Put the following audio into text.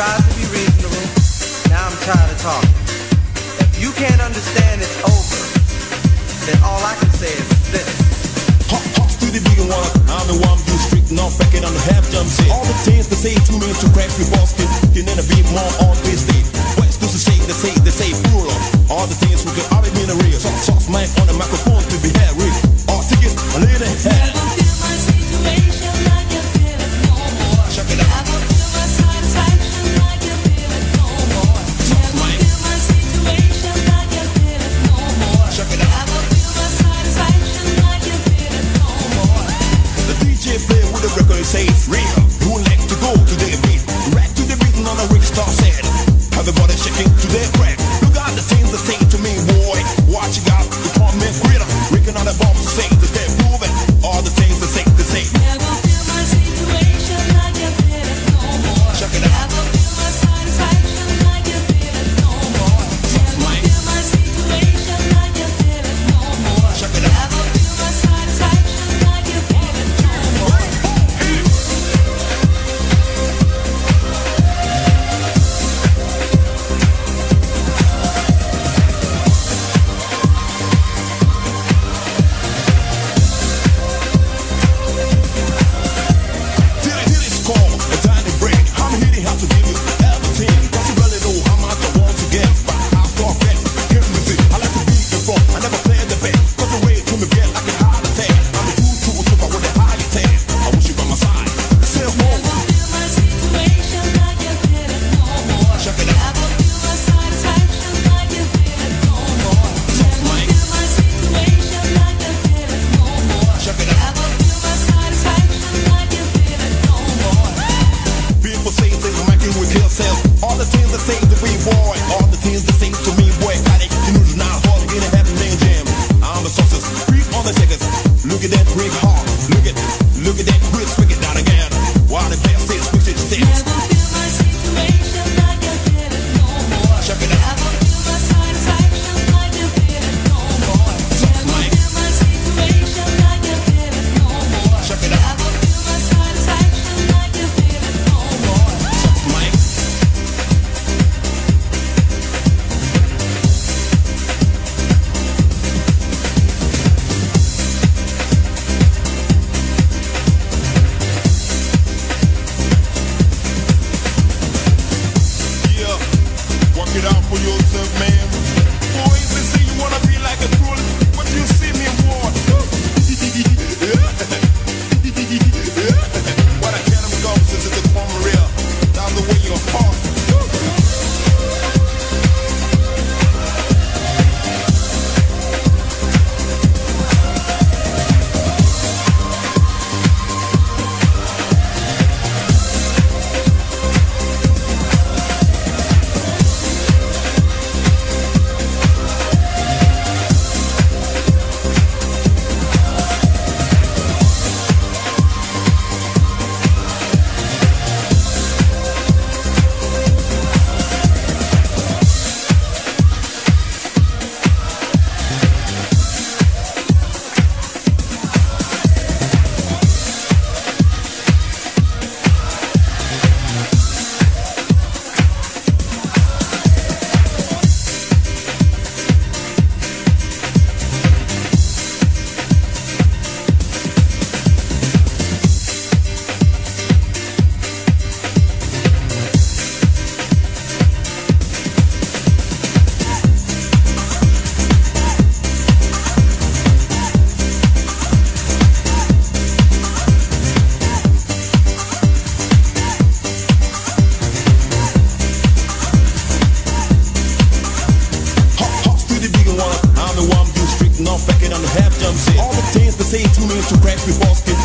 tried to be reasonable. Now I'm tired of talking. If you can't understand it's over, then all I can say is this. Hop, to the big one. I'm the one who's you street not backing on the half jump set. All the things to say to me to crack your Boston. You never be more on this day. What's to say they say they say fool All the things we can already be in the real. Soft, soft mic on the microphone to be the man. we walk it